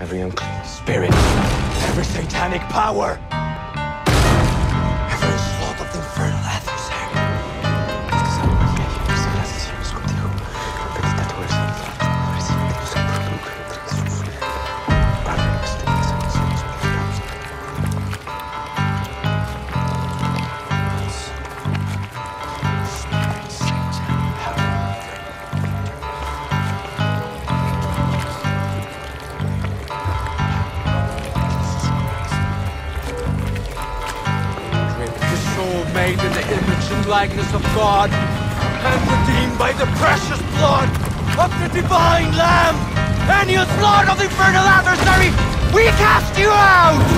every unclean spirit, every satanic power, made in the image and likeness of God, and redeemed by the precious blood of the divine Lamb. And you slaughter of the infernal adversary, we cast you out!